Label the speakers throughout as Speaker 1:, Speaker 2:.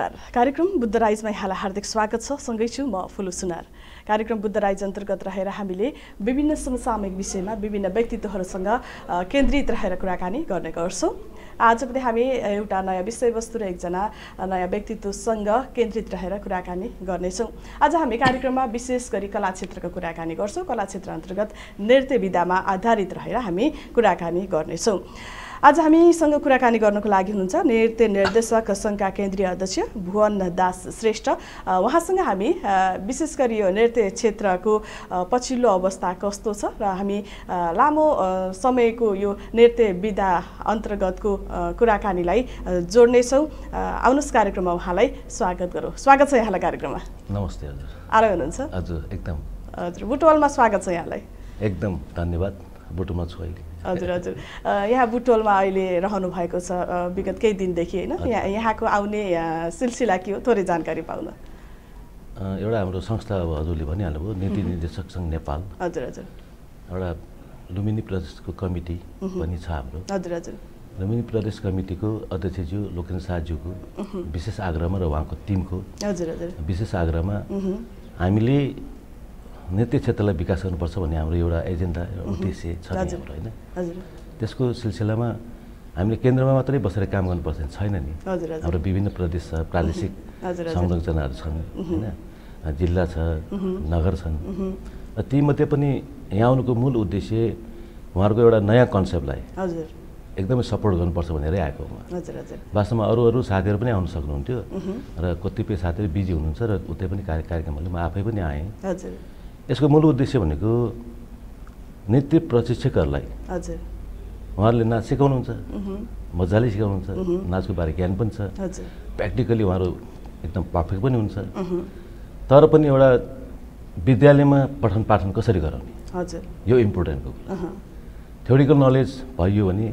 Speaker 1: नमस्कार। कार्यक्रम बुद्ध राइजमा यहाँलाई हार्दिक स्वागत छ। सँगै छु म फुलु सुनार। कार्यक्रम बुद्ध राइज अन्तर्गत रहेर हामीले विभिन्न समसामयिक विषयमा विभिन्न व्यक्तित्वहरूसँग केन्द्रित रहेर कुराकानी गर्ने गर्छौँ। आज पनि हामी एउटा नयाँ विषयवस्तु र एकजना नयाँ व्यक्तित्वसँग केन्द्रित रहेर कुराकानी गर्नेछौँ। आज हामी कार्यक्रममा विशेष गरी कला क्षेत्रको कुराकानी गर्छौँ। कला क्षेत्र अन्तर्गत नृत्य विधामा आधारित रहेर हामी कुराकानी गर्नेछौँ। आज हामीसँग कुराकानी गर्नको लागि हुनुहुन्छ नृत्य निर्देशक सङ्घका केन्द्रीय अध्यक्ष भुवन दास श्रेष्ठ। उहाँसँग हामी विशेष गरी यो नृत्य क्षेत्रको पछिल्लो अवस्था कस्तो छ र हामी लामो समयको यो नृत्य विधा अन्तर्गतको कुराकानीलाई जोड्नेछौँ। आउनुहोस् कार्यक्रममा उहाँलाई स्वागत गरौँ। स्वागत छ यहाँलाई कार्यक्रममा।
Speaker 2: नमस्ते हजुर।
Speaker 1: आरो हुनुहुन्छ?
Speaker 2: हजुर एकदम।
Speaker 1: हजुर बुटवलमा स्वागत छ यहाँलाई।
Speaker 2: एकदम धन्यवाद बुटुमा छु अहिले।
Speaker 1: हजुर हजुर। यहाँ बुटोलमा अहिले रहनु भएको छ विगत केही दिनदेखि होइन? यहाँ यहाँको आउने सिलसिला के हो? थोरै जानकारी पाउन।
Speaker 2: एउटा हाम्रो संस्था अब हजुरले भनिहाल्नुभयो नीति निर्देशक सङ्घ नेपाल।
Speaker 1: हजुर हजुर।
Speaker 2: एउटा लुम्बिनी प्रदेशको कमिटी पनि छ हाम्रो।
Speaker 1: हजुर हजुर।
Speaker 2: लुम्बिनी प्रदेश कमिटीको अध्यक्षज्यू लोकेन्द्र शाहज्यूको विशेष आग्रहमा र उहाँको टिमको
Speaker 1: हजुर हजुर।
Speaker 2: विशेष आग्रहमा हामीले नृत्य क्षेत्रलाई विकास गर्नुपर्छ भन्ने हाम्रो एउटा एजेन्डा एउटा उद्देश्य छ। हाम्रो होइन? त्यसको सिलसिलामा हामीले केन्द्रमा मात्रै बसेर काम गर्नुपर्छ छैन नि? हाम्रो विभिन्न प्रदेश छ प्रादेशिक। संरचनाहरू छन् होइन? जिल्ला छ नगर छन्। र तीमध्ये पनि यहाँ आउनुको मूल उद्देश्य उहाँहरूको एउटा नयाँ कन्सेप्टलाई एकदमै सपोर्ट गर्नुपर्छ भनेरै आएको म वास्तवमा अरू अरू साथीहरू पनि आउनु सक्नुहुन्थ्यो। र कतिपय साथीहरू बिजी हुनुहुन्छ र उतै पनि कार्य कार्यक्रमहरूले म आफै पनि आएँ। यसको मूल उद्देश्य भनेको नृत्य प्रशिक्षकहरूलाई
Speaker 1: हजुर।
Speaker 2: उहाँहरूले नाच सिकाउनुहुन्छ मजाले सिकाउनुहुन्छ नाचको बारे ज्ञान पनि छ। प्र्याक्टिकली उहाँहरू एकदम पर्फेक्ट पनि हुन्छ। तर पनि एउटा विद्यालयमा पठन पाठन कसरी गराउने? यो इम्पोर्टेन्टको कुरा थ्योरिकल नलेज भयो भने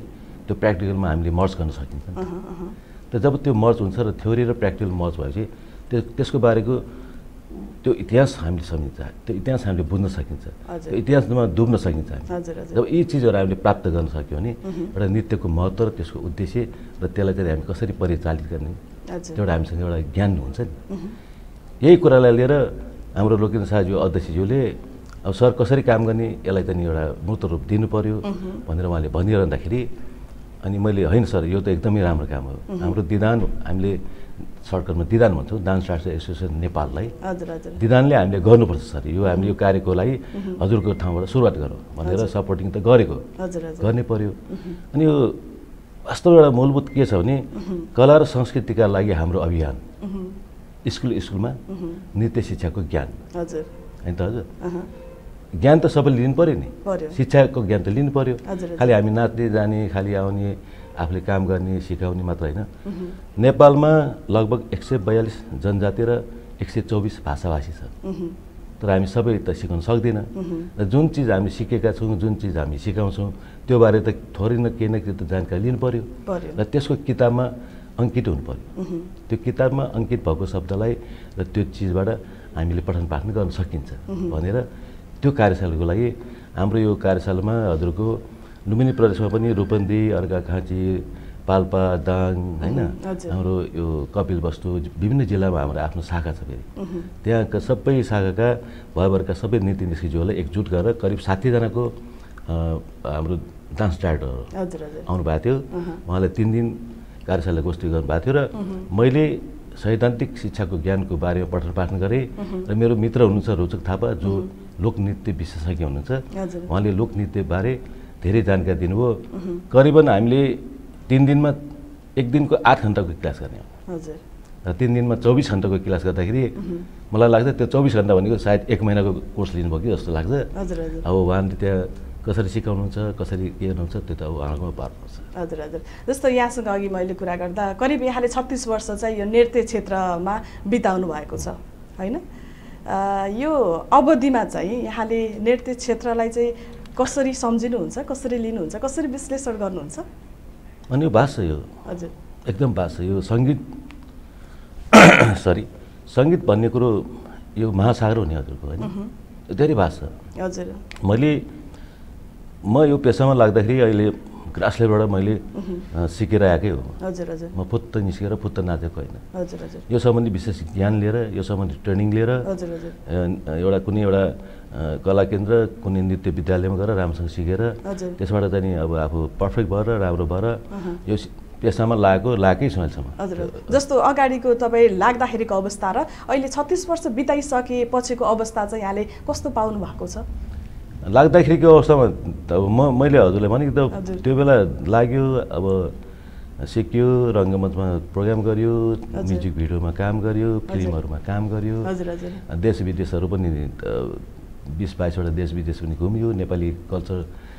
Speaker 2: त्यो प्र्याक्टिकलमा हामीले मर्ज गर्न सकिन्छ। त। जब त्यो मर्ज हुन्छ र थ्योरी र प्र्याक्टिकल मर्ज भएपछि त्यो त्यसको बारेको त्यो इतिहास हामीले समिन्छ त्यो इतिहास हामीले बुझ्न सकिन्छ। त्यो इतिहासमा डुब्न सकिन्छ हामी। जब यी चिजहरू हामीले प्राप्त गर्न सक्यो भने एउटा नृत्यको महत्त्व र त्यसको उद्देश्य र त्यसलाई चाहिँ हामी कसरी परिचालित गर्ने त्यो एउटा हामीसँग एउटा ज्ञान हुन्छ नि। यही कुरालाई लिएर हाम्रो लोकेन्द्र शाहज्यू अध्यक्षज्यूले अब सर कसरी काम गर्ने यसलाई चाहिँ एउटा मूर्त रूप दिनु पऱ्यो भनेर उहाँले भनिरहँदाखेरि अनि मैले होइन सर यो त एकदमै राम्रो काम हो। हाम्रो दिदान हामीले सर्टकटमा दिदान भन्छौँ डान्स आर्ट्स एसोसिएसन नेपाललाई। दिदानले हामीले गर्नुपर्छ सर यो हामीले यो कार्यको लागि हजुरको ठाउँबाट सुरुवात गरौँ भनेर सपोर्टिङ त गरेको। गर्नै पर्यो। अनि यो वास्तव एउटा मूलभूत के छ भने कला र संस्कृतिका लागि हाम्रो अभियान। स्कुल स्कुलमा नृत्य शिक्षाको ज्ञान। होइन त हजुर। ज्ञान त सबैले लिनु पऱ्यो नि। शिक्षाको ज्ञान त लिनु पऱ्यो। खालि हामी नाच्ने जाने खालि आउने आफूले काम गर्ने सिकाउने मात्र होइन। नेपालमा लगभग एक सय बयालिस जनजाति र एक सय चौबिस भाषाभाषी छ। तर हामी सबै त सिकाउन सक्दैनौँ। र जुन चिज हामी सिकेका छौँ जुन चिज हामी सिकाउँछौँ त्यो बारे त थोरै न केही न केही त जानकारी लिनु पऱ्यो
Speaker 1: पर्यो।
Speaker 2: र त्यसको किताबमा अङ्कित हुनु पऱ्यो त्यो किताबमा अङ्कित भएको शब्दलाई र त्यो चिजबाट हामीले पठन पाठन गर्न सकिन्छ भनेर त्यो कार्यशालाको लागि हाम्रो यो कार्यशालामा हजुरको लुम्बिनी प्रदेशमा पनि रूपन्दी अर्घाखाँची पाल्पा दाङ होइन। हाम्रो यो कपिल वस्तु विभिन्न जिल्लामा हाम्रो आफ्नो शाखा छ फेरि। त्यहाँका सबै शाखाका भयभरका सबै नीति निष्किज्यूहरूलाई एकजुट गरेर करिब साठीजनाको हाम्रो डान्स डाइरेक्टरहरू
Speaker 1: हजुर
Speaker 2: आउनुभएको थियो। उहाँले तिन दिन कार्यशाला गोष्ठी गर्नुभएको थियो र मैले सैद्धान्तिक शिक्षाको ज्ञानको बारेमा पठन पाठन गरेँ र मेरो मित्र हुनुहुन्छ रोचक थापा जो लोकनृत्य विशेषज्ञ हुनुहुन्छ। उहाँले लोकनृत्यबारे धेरै जानकारी दिनुभयो। करिबन हामीले तिन दिनमा एक दिनको आठ घन्टाको क्लास गर्ने हो।
Speaker 1: हजुर।
Speaker 2: र तिन दिनमा चौबिस घन्टाको क्लास गर्दाखेरि मलाई लाग्छ त्यो चौबिस घन्टा भनेको सायद एक महिनाको कोर्स लिनुभयो कि जस्तो लाग्छ। अब उहाँले त्यहाँ कसरी सिकाउनुहुन्छ कसरी के गर्नुहुन्छ त्यो त अब उहाँहरूकोमा पार पर्छ।
Speaker 1: हजुर हजुर। जस्तो यहाँसँग अघि मैले कुरा गर्दा करिब यहाँले छत्तिस वर्ष चाहिँ यो नृत्य क्षेत्रमा बिताउनु भएको छ होइन? यो अवधिमा चाहिँ यहाँले नृत्य क्षेत्रलाई चाहिँ कसरी सम्झिनुहुन्छ कसरी लिनुहुन्छ कसरी विश्लेषण गर्नुहुन्छ?
Speaker 2: अनि यो भाष यो।
Speaker 1: हजुर।
Speaker 2: एकदम भाष यो सङ्गीत। सरी सङ्गीत भन्ने कुरो यो महासागर हो नि हजुरको होइन। धेरै भाष
Speaker 1: हजुर।
Speaker 2: मैले म यो पेसामा लाग्दाखेरि अहिले ग्रास लेभलबाट मैले सिकेर आएकै हो।
Speaker 1: हजुर हजुर।
Speaker 2: म फुत्त निस्केर फुत्त नाचेको होइन।
Speaker 1: हजुर हजुर।
Speaker 2: यो सम्बन्धी विशेष ज्ञान लिएर यो सम्बन्धी ट्रेनिङ लिएर
Speaker 1: हजुर हजुर।
Speaker 2: अ, एउटा कुनै एउटा कला केन्द्र कुनै नृत्य विद्यालयमा गएर राम्रोसँग सिकेर त्यसबाट चाहिँ अब आफू पर्फेक्ट भएर राम्रो भएर यो पेसामा लागेको लागेकै छु अहिलेसम्म
Speaker 1: हजुर हजुर। जस्तो अगाडिको तपाईँ लाग्दाखेरिको अवस्था र अहिले छत्तिस वर्ष बिताइसके पछिको अवस्था चाहिँ यहाँले कस्तो पाउनु भएको छ?
Speaker 2: लाग्दाखेरिको अवस्थामा त अब म मैले हजुरलाई भनेको त। त्यो बेला लाग्यो अब सिक्यो रङ्गमञ्चमा प्रोग्राम गर्यो। म्युजिक भिडियोमा काम गर्यो फिल्महरूमा काम गर्यो। देश विदेशहरू पनि बिस बाइसवटा देश विदेश पनि घुमियो नेपाली कल्चर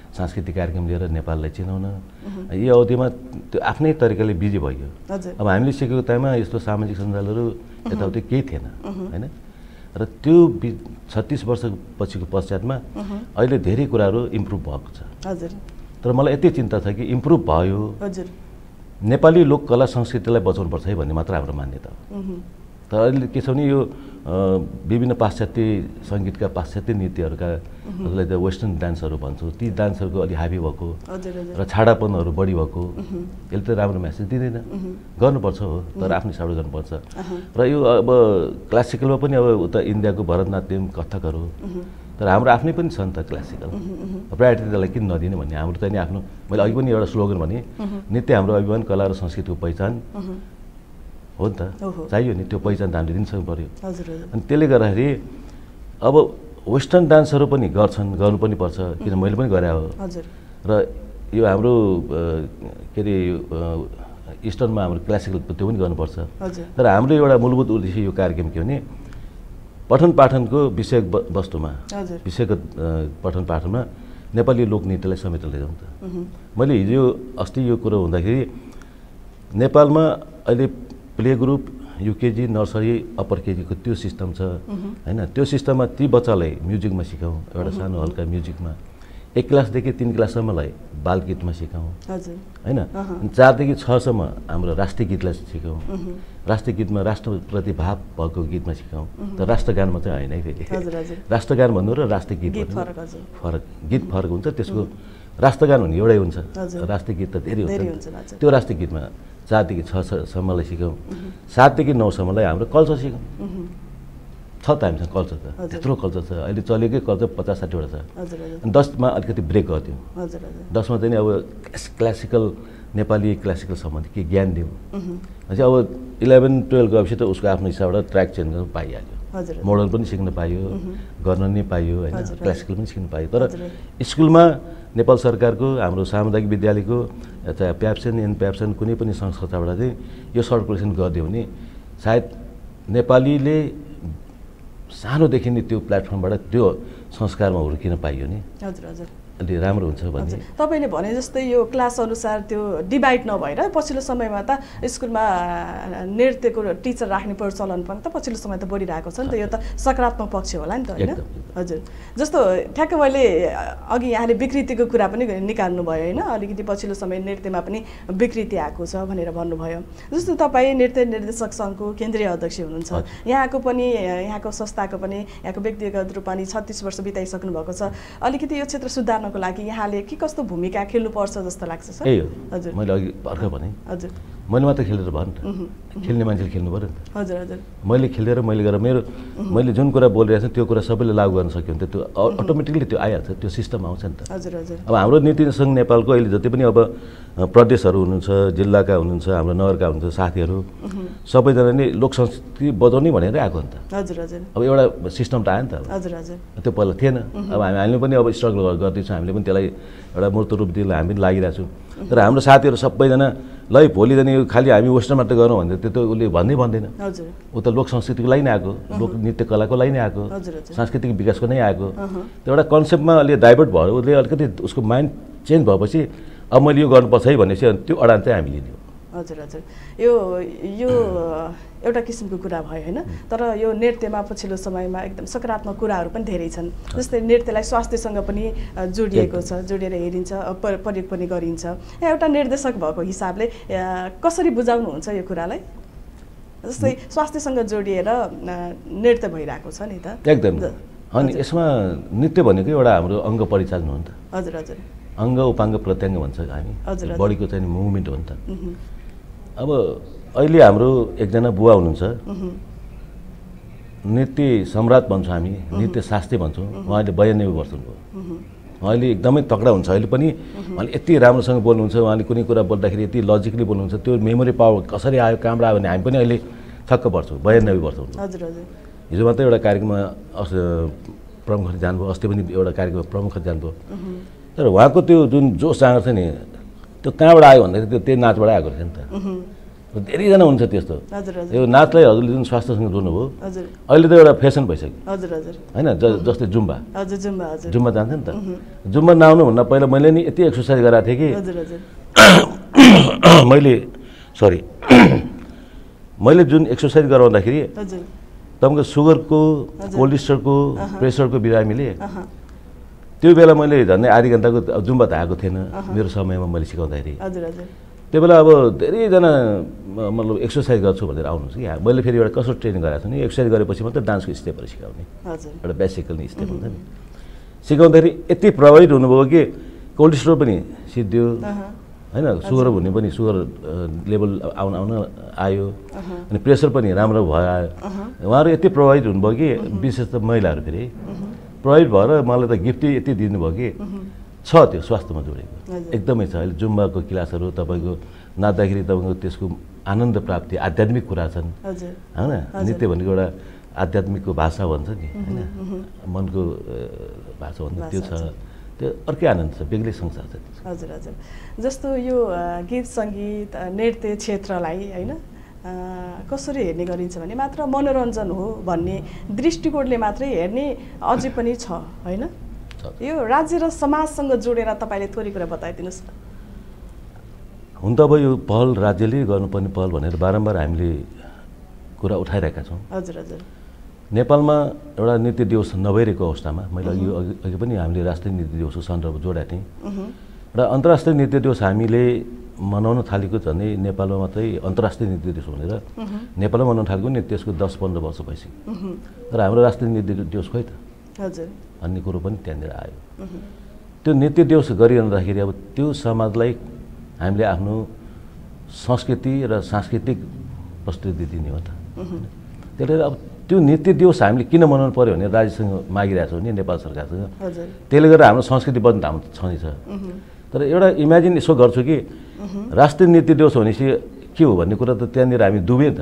Speaker 2: सांस्कृतिक कार्यक्रम लिएर नेपाललाई चिनाउन। यो अवधिमा त्यो आफ्नै तरिकाले बिजी भयो।
Speaker 1: हजुर।
Speaker 2: अब हामीले सिकेको टाइममा यस्तो सामाजिक सञ्जालहरू यताउति केही थिएन होइन? र त्यो बि छत्तिस वर्ष पछिको पश्चातमा अहिले धेरै कुराहरू इम्प्रुभ भएको छ।
Speaker 1: हजुर।
Speaker 2: तर मलाई यति चिन्ता छ कि इम्प्रुभ भयो।
Speaker 1: हजुर।
Speaker 2: नेपाली लोक कला संस्कृतिलाई बचाउनुपर्छ है भन्ने मात्र हाम्रो मान्यता हो। तर अहिले के छ भने यो विभिन्न पाश्चात्य सङ्गीतका पाश्चात्य नृत्यहरूका जसलाई त वेस्टर्न डान्सहरू भन्छौँ। ती डान्सहरूको अलि हाबी भएको र छाडापनहरू बढी भएको। यसले त राम्रो म्यासेज दिँदैन। गर्नुपर्छ हो तर आफ्नो हिसाबले गर्नुपर्छ। र यो अब क्लासिकलमा पनि अब उता इन्डियाको भरतनाट्यम कथकहरू तर हाम्रो आफ्नै पनि छ नि त क्लासिकल। प्रायोरिटी त्यसलाई किन नदिने भन्ने हाम्रो चाहिँ नि आफ्नो मैले अघि पनि एउटा स्लोगन भने नृत्य हाम्रो अभिमान कला र संस्कृतिको पहिचान। हो नि त। चाहियो नि त्यो पहिचान त हामीले दिनसक्नु पऱ्यो अनि त्यसले गर्दाखेरि अब वेस्टर्न डान्सहरू पनि गर्छन् गर्नु पनि पर्छ किन मैले पनि गरे हो। र यो हाम्रो के अरे इस्टर्नमा हाम्रो क्लासिकल त्यो पनि गर्नुपर्छ। तर हाम्रो एउटा मूलभूत उद्देश्य यो कार्यक्रम के भने पठन पाठनको विषय वस्तुमा विषयगत पठन पाठनमा नेपाली लोकनृत्यलाई समेटेर लैजाउँ त। मैले हिजो अस्ति यो कुरो हुँदाखेरि नेपालमा अहिले play group UKG nursery upper केजीको त्यो सिस्टम छ। होइन त्यो सिस्टममा ती बच्चालाई म्युजिकमा सिकाउँ एउटा सानो हल्का म्युजिकमा। एक क्लासदेखि तिन क्लाससम्मलाई बाल गीतमा सिकाउँ। होइन चारदेखि छसम्म हाम्रो राष्ट्रिय गीतलाई सिकाउँ। राष्ट्रिय गीतमा राष्ट्रप्रति भाव भएको गीतमा सिकाउँ। तर राष्ट्रगानमा चाहिँ होइन है फेरि। राष्ट्रगान भन्नु र राष्ट्रिय गीत भन्नु।
Speaker 1: फरक
Speaker 2: गीत फरक हुन्छ त्यसको राष्ट्रगान भन्ने एउटै हुन्छ। राष्ट्रिय गीत त धेरै हुन्छ। त्यो राष्ट्रिय गीतमा चारदेखि छसम्मलाई सिकाउँ सातदेखि नौसम्मलाई हाम्रो कल्चर
Speaker 1: उहुँ।
Speaker 2: छ त हामीसँग कल्चर त। त्यत्रो कल्चर छ। अहिले चलेकै कल्चर पचास साठीवटा छ। अनि दसमा अलिकति ब्रेक गरिदिउँ दसमा चाहिँ नि अब क्लास- क्लासिकल नेपाली क्लासिकल सम्बन्धी के ज्ञान दिउँ। भनेपछि अब इलेभेन टुवेल्भ गएपछि त उसको आफ्नो हिसाबबाट ट्र्याक चेन्ज गर्नु पाइहाल्यो। मोडल पनि सिक्न पाइयो गर्न नि पाइयो होइन। क्लासिकल पनि सिक्न पाइयो तर। स्कुलमा नेपाल सरकारको हाम्रो सामुदायिक विद्यालयको चाहे प्याप्सन एन प्याप्सन कुनै पनि संस्थाबाट चाहिँ यो सर्कुलेसन गरिदियो भने सायद नेपालीले सानोदेखि नै त्यो प्लेटफर्मबाट त्यो संस्कारमा हुर्किन पाइयो नि।
Speaker 1: हजुर हजुर।
Speaker 2: अलि राम्रो हुन्छ
Speaker 1: हजुर। तपाईँले भने जस्तै यो क्लास अनुसार त्यो डिभाइड नभएर पछिल्लो समयमा त स्कुलमा नृत्यको टिचर राख्ने प्रचलन पनि त पछिल्लो समय त बढिरहेको छ नि त। यो त सकारात्मक पक्ष होला नि त होइन? हजुर। जस्तो ठ्याक्कै मैले अघि यहाँले विकृतिको कुरा पनि निकाल्नु भयो होइन? अलिकति पछिल्लो समय नृत्यमा पनि विकृति आएको छ भनेर भन्नुभयो। जस्तो तपाईँ नृत्य निर्देशक सङ्घको केन्द्रीय अध्यक्ष हुनुहुन्छ। यहाँको पनि यहाँको संस्थाको पनि यहाँको व्यक्तिगत रूपमा नि छत्तिस वर्ष बिताइसक्नु भएको छ। अलिकति यो क्षेत्र सुधार्नको लागि यहाँले के कस्तो भूमिका खेल्नुपर्छ जस्तो लाग्छ सर? हजुर।
Speaker 2: मैले अघि भर्खर भने।
Speaker 1: हजुर।
Speaker 2: मैले मात्र खेलेर भयो नि त। खेल्ने मान्छेले खेल्नु पऱ्यो नि त।
Speaker 1: हजुर हजुर।
Speaker 2: मैले खेलेर मैले गरेर मेरो मैले जुन कुरा बोलिरहेको छु त्यो कुरा सबैले लागू गर्न सक्यो भने त त्यो अटोमेटिकली त्यो आइहाल्छ त्यो सिस्टम आउँछ नि त।
Speaker 1: हजुर हजुर।
Speaker 2: अब हाम्रो नीति सङ्घ नेपालको अहिले जति पनि अब प्रदेशहरू हुनुहुन्छ जिल्लाका हुनुहुन्छ हाम्रो नगरका हुनुहुन्छ साथीहरू सबैजना नै लोक संस्कृति बजाउने भनेर आएको नि त।
Speaker 1: हजुर हजुर।
Speaker 2: अब एउटा सिस्टम त आयो नि त
Speaker 1: हजुर हजुर।
Speaker 2: त्यो पहिला थिएन। अब हामी हामीले पनि अब स्ट्रगल गर्दैछौँ। हामीले पनि त्यसलाई एउटा मूर्त रूप दिन हामी पनि लागिरहेको छौँ। तर हाम्रो साथीहरू सबैजना ल भोलि यो खालि हामी वेस्टर्न मात्रै गरौँ भने त्यो त उसले भन्दै भन्दैन। ऊ त लोक संस्कृतिको लागि नै आएको लोक नृत्य कलाको लागि नै आएको सांस्कृतिक विकासको नै आएको। त्यो एउटा कन्सेप्टमा अलि डाइभर्ट भयो उसले अलिकति उसको माइन्ड चेन्ज भएपछि अब मैले यो गर्नुपर्छ है भनेपछि त्यो अडान चाहिँ हामी लिने
Speaker 1: हजुर हजुर। यो यो एउटा किसिमको कुरा भयो होइन? तर यो नृत्यमा पछिल्लो समयमा एकदम सकारात्मक कुराहरू पनि धेरै छन्। जस्तै नृत्यलाई स्वास्थ्यसँग पनि जोडिएको छ जोडेर हेरिन्छ प्रयोग पनि गरिन्छ। एउटा निर्देशक भएको हिसाबले कसरी बुझाउनुहुन्छ यो कुरालाई? जस्तै स्वास्थ्यसँग जोडिएर नृत्य भइरहेको छ नि त।
Speaker 2: एकदम। अनि यसमा नृत्य भनेको एउटा हाम्रो अङ्ग परिचालन हो नि त।
Speaker 1: हजुर हजुर।
Speaker 2: अङ्ग उपाङ्ग प्रत्याङ्ग भन्छ हामी। बडीको चाहिँ मुभमेन्ट हो नि त। अब अहिले हाम्रो एकजना बुवा हुनुहुन्छ। नृत्य सम्राट भन्छौँ हामी नृत्य शास्त्री भन्छौँ। उहाँले बयानब्बे वर्ष हुनुभयो। उहाँले एकदमै तगडा हुन्छ। अहिले पनि उहाँले यति राम्रोसँग बोल्नुहुन्छ उहाँले कुनै कुरा बोल्दाखेरि यति लजिकली बोल्नुहुन्छ त्यो मेमोरी पावर कसरी आयो कहाँबाट आयो भने हामी पनि अहिले छक्क पर्छौँ। बयानब्बे वर्ष
Speaker 1: हजुर
Speaker 2: हिजो मात्रै एउटा कार्यक्रममा अस प्रमुखले जानुभयो अस्ति पनि एउटा कार्यक्रममा प्रमुख जानुभयो। तर उहाँको त्यो जुन जोस जाँगर छ नि त्यो कहाँबाट आयो भन्दाखेरि त्यो त्यही नाचबाट आएको रहेछ नि त। धेरैजना हुन्छ त्यस्तो। यो नाचलाई हजुरले जुन स्वास्थ्यसँग जोड्नुभयो अहिले त एउटा फेसन भइसक्यो। होइन ज जस्तै जुम्बा।
Speaker 1: जुम्बा
Speaker 2: जान्छ नि त। जुम्बा नआउनुभन्दा पहिला मैले नि यति एक्सर्साइज गराएको थिएँ कि मैले सरी मैले जुन एक्सर्साइज गराउँदाखेरि तपाईँको सुगरको कोलेस्ट्रलको प्रेसरको बिरामीले त्यो बेला मैले झन्डै आधी घन्टाको जुम्बा त आएको थिएन मेरो समयमा मैले सिकाउँदाखेरि। त्यो बेला अब धेरैजना मतलब एक्सर्साइज गर्छु भनेर आउनुहुन्छ कि। मैले फेरि एउटा कसो ट्रेनिङ गराएको छु नि एक्सर्साइज गरेपछि मात्रै डान्सको स्टेपहरू सिकाउने। एउटा बेसिकल नि स्टेप हुन्छ नि। सिकाउँदाखेरि यति प्रभावित हुनुभयो कि कोलेस्ट्रोल पनि सिद्धियो। होइन सुगर हुने पनि सुगर लेभल आउन आउन आयो। अनि प्रेसर पनि राम्रो भयो। आयो उहाँहरू यति प्रभावित हुनुभयो कि विशेष त महिलाहरू फेरि। प्रभावित भएर मलाई त गिफ्टै यति दिनुभयो कि छ त्यो स्वास्थ्यमा जोडेको। एकदमै छ। अहिले जुम्बाको क्लासहरू तपाईँको नाच्दाखेरि तपाईँको त्यसको आनन्द प्राप्ति आध्यात्मिक कुरा छन्। होइन? नृत्य भनेको एउटा आध्यात्मिकको भाषा भन्छ नि होइन? मनको भाषा भन्छ त्यो छ। त्यो अर्कै आनन्द छ। बेग्लै संसार छ।
Speaker 1: हजुर हजुर। जस्तो यो गीत सङ्गीत नृत्य क्षेत्रलाई होइन? कसरी हेर्ने गरिन्छ भने मात्र मनोरञ्जन हो भन्ने दृष्टिकोणले मात्रै हेर्ने अझै पनि छ होइन। यो राज्य र समाजसँग जोडेर तपाईँले थोरै कुरा बताइदिनुहोस् न।
Speaker 2: हुन त अब यो पहल राज्यले गर्नुपर्ने पहल भनेर बारम्बार हामीले कुरा उठाइरहेका छौँ।
Speaker 1: हजुर हजुर।
Speaker 2: नेपालमा एउटा नृत्य दिवस नभइरहेको अवस्थामा मैले अघि अघि पनि हामीले राष्ट्रिय नृत्य दिवसको सन्दर्भ जोडेको थिएँ र अन्तर्राष्ट्रिय नृत्य दिवस हामीले मनाउन थालेको झन्डै नेपालमा मात्रै अन्तर्राष्ट्रिय नृत्य दिवस भनेर। नेपालमा मनाउन थालेको नि त्यसको दस पन्ध्र वर्ष भइसक्यो। तर हाम्रो राष्ट्रिय नृत्य दिवस खोइ त।
Speaker 1: हजुर।
Speaker 2: भन्ने कुरो पनि त्यहाँनिर आयो। त्यो नृत्य दिवस गरिरहँदाखेरि अब त्यो समाजलाई हामीले आफ्नो संस्कृति र सांस्कृतिक प्रस्तुति दिने हो त। त्यसले अब त्यो नृत्य दिवस हामीले किन मनाउनु पऱ्यो भने राज्यसँग मागिरहेको छौँ नि नेपाल सरकारसँग। त्यसले गर्दा हाम्रो संस्कृति बन्द हाम्रो छँदैछ।
Speaker 1: उहुँ,
Speaker 2: तर एउटा इमेजिन यसो गर्छु कि राष्ट्रिय नृत्य दिवस भनेपछि के हो भन्ने कुरा त त्यहाँनिर हामी डुब्यौँ त।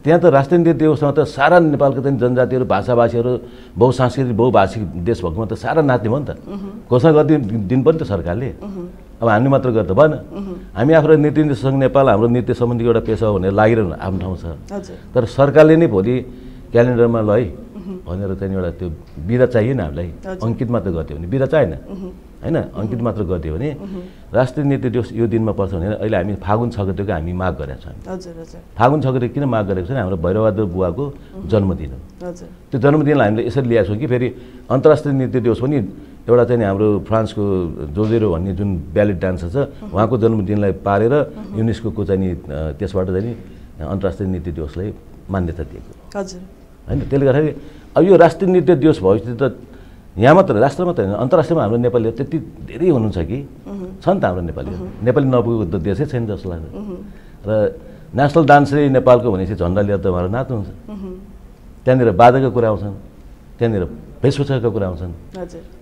Speaker 2: त्यहाँ त राष्ट्रिय नृत्य दिवसमा त सारा नेपालको चाहिँ जनजातिहरू भाषाभाषीहरू बहुसांस्कृतिक बहुभाषिक देश भएकोमा त सारा नाच्ने भयो नि त। घोषणा गरिदिनु दिनु पनि त सरकारले। अब हामीले मात्र गर्दा भएन। हामी आफ्नो नृत्य सङ्घ नेपाल हाम्रो नृत्य सम्बन्धी एउटा पेसा हो भनेर लागिरहनु आफ्नो ठाउँ छ। तर सरकारले नै भोलि क्यालेन्डरमा ल है भनेर चाहिँ एउटा त्यो बिदा चाहिएन हामीलाई। अङ्कित मात्र गरिदियो भने बिदा चाहिएन। होइन अङ्कित मात्र गरिदियो भने राष्ट्रिय नृत्य दिवस यो दिनमा पर्छ भने अहिले हामी फागुन छ गतेको हामी माग गरेका छौँ। फागुन छ गते किन माग गरेको छ भने हाम्रो भैरबहादुर बुवाको जन्मदिन। हो त्यो जन्मदिनलाई हामीले यसरी ल्याएको छौँ कि फेरि अन्तर्राष्ट्रिय नृत्य दिवस पनि एउटा चाहिँ हाम्रो फ्रान्सको जोजेरो भन्ने जुन ब्यालेट डान्सर छ उहाँको जन्मदिनलाई पारेर युनेस्को चाहिँ नि त्यसबाट चाहिँ नि अन्तर्राष्ट्रिय नृत्य दिवसलाई मान्यता दिएको।
Speaker 1: हजुर।
Speaker 2: होइन त्यसले गर्दाखेरि अब यो राष्ट्रिय नृत्य दिवस भएपछि त यहाँ मात्र राष्ट्र मात्र होइन अन्तर्राष्ट्रियमा हाम्रो नेपालीहरू त्यति धेरै हुनुहुन्छ कि? छ नि त हाम्रो नेपालीहरू। नेपाली नपुगेको त देशै छैन जस्तो लाग्छ र नेसनल डान्सै नेपालको भनेपछि झन्डा लिएर त उहाँहरू नाच्नुहुन्छ त्यहाँनिर बाजाका कुरा आउँछन् त्यहाँनिर वेशभूषाका कुरा आउँछन्।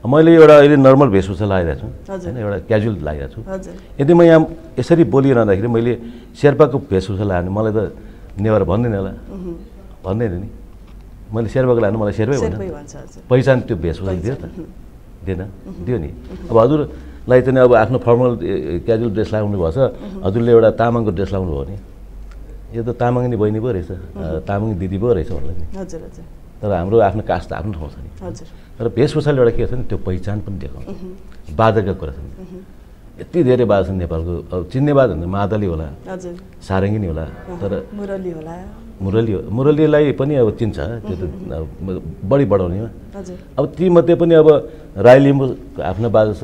Speaker 2: मैले एउटा अहिले नर्मल वेशभूषा लगाइरहेको छु। होइन एउटा क्याजुअल लगाइरहेको छु। यदि म यहाँ यसरी बोलिरहँदाखेरि मैले शेर्पाको वेशभूषा लगायो भने मलाई त नेवार भन्दैन होला। भन्दैन नि। मैले शेर्पाको लानु मलाई शेर्पै
Speaker 1: भन्छ
Speaker 2: पहिचान त्यो भेषभूषा दियो त। दिएन। दियो नि। अब हजुरलाई चाहिँ अब आफ्नो फर्मल क्याजुअल ड्रेस लगाउनु भएको छ हजुरले एउटा तामाङको ड्रेस लगाउनु भयो भने। यो त तामाङनी बहिनी पो रहेछ। तामाङ दिदी पो रहेछ भन्ला नि। तर हाम्रो आफ्नो कास्ट त आफ्नो ठाउँ छ नि।
Speaker 1: हजुर।
Speaker 2: तर वेशभूषाले एउटा के छ नि त्यो पहिचान पनि देखाउँछ बाजाका कुरा छन् यति धेरै बाजा छन् नेपालको। अब चिन्ने बाजा भने मादली होला।
Speaker 1: हजुर।
Speaker 2: सारङ्गी नि होला। तर
Speaker 1: मुरली होला।
Speaker 2: मुरली मुरलीलाई पनि अब चिन्छ त्यो त बढी बढाउने हो। अब तीमध्ये पनि अब राई लिम्बूको आफ्नो बाजा छ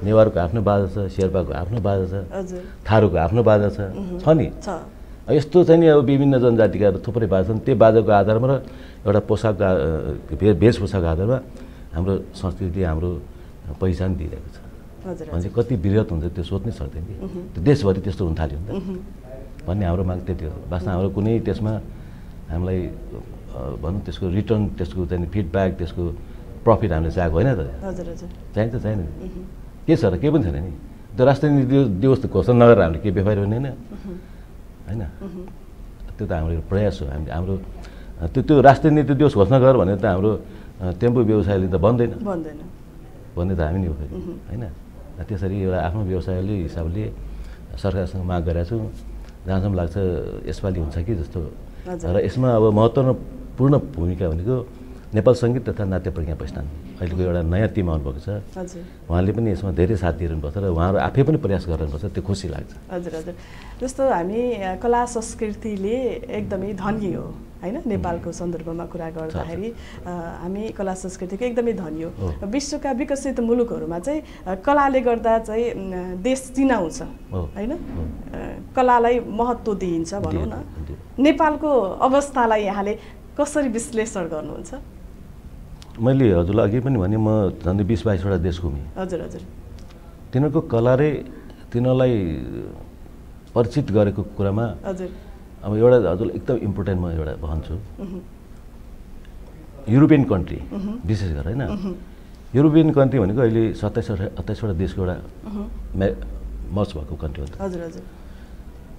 Speaker 2: नेवारको आफ्नो बाजा छ शेर्पाको आफ्नो बाजा छ थारूको आफ्नो बाजा छ छ नि? यस्तो चाहिँ नि अब विभिन्न जनजातिका थुप्रै बाजा छन्। त्यो बाजाको आधारमा र एउटा भे- वेशभूषाको आधारमा हाम्रो संस्कृति हाम्रो पहिचान दिइरहेको छ। भने कति वृहत हुन्छ त्यो सोध्नै सक्दैन कि। देशभरि त्यस्तो हुन थाल्यो नि त। भन्ने हाम्रो माग त्यति हो। वास्तव हाम्रो कुनै त्यसमा हामीलाई भनौँ त्यसको रिटर्न त्यसको चाहिँ फिडब्याक त्यसको प्रफिट हामीले चाहेको होइन त। चाहिन्छ चाहिएन के छ र केही पनि छैन नि। त्यो राष्ट्रिय दिवस त घोषणा नगरेर हामीले केही बेफाइदा पनि होइन। होइन? त्यो त हाम्रो प्रयास हो। हामीले हाम्रो त्यो त्यो राष्ट्रिय नीति दिवस घोषणा गर भनेर त हाम्रो टेम्पो व्यवसायले त बन्दैन
Speaker 1: भन्दैन।
Speaker 2: भन्ने त हामी नै हो फेरि। होइन? त्यसरी एउटा आफ्नो व्यवसायले हिसाबले सरकारसँग माग गरेका छौँ। जहाँसम्म लाग्छ यसपालि हुन्छ कि जस्तो। र यसमा अब महत्त्वपूर्ण भूमिका भनेको नेपाल सङ्गीत तथा नाट्य प्रज्ञा प्रतिष्ठान अहिलेको एउटा नयाँ टिम आउनुभएको छ। उहाँले पनि यसमा धेरै साथ दिइरहनुपर्छ र उहाँहरू आफै पनि प्रयास गरिरहनुपर्छ त्यो खुसी लाग्छ।
Speaker 1: हजुर हजुर। जस्तो हामी कला संस्कृतिले एकदमै धनी हो। होइन? नेपालको सन्दर्भमा कुरा गर्दाखेरि हामी कला संस्कृतिको एकदमै धनी हो। विश्वका विकसित मुलुकहरूमा चाहिँ कलाले गर्दा चाहिँ देश चिनाउँछ होइन? कलालाई महत्त्व दिइन्छ भनौँ न। नेपालको अवस्थालाई यहाँले कसरी विश्लेषण गर्नुहुन्छ?
Speaker 2: मैले हजुरलाई अघि पनि भने म झन्डै बिस बाइसवटा देश घुमेँ।
Speaker 1: हजुर हजुर।
Speaker 2: तिनीहरूको कलाले तिनीहरूलाई परिचित गरेको कुरामा
Speaker 1: हजुर।
Speaker 2: अब एउटा हजुरलाई एकदम इम्पोर्टेन्ट म एउटा भन्छु। युरोपियन कन्ट्री विशेष गरेर होइन? युरोपियन कन्ट्री भनेको अहिले सत्ताइस अट्ठाइसवटा देशको एउटा मर्च भएको कन्ट्री हो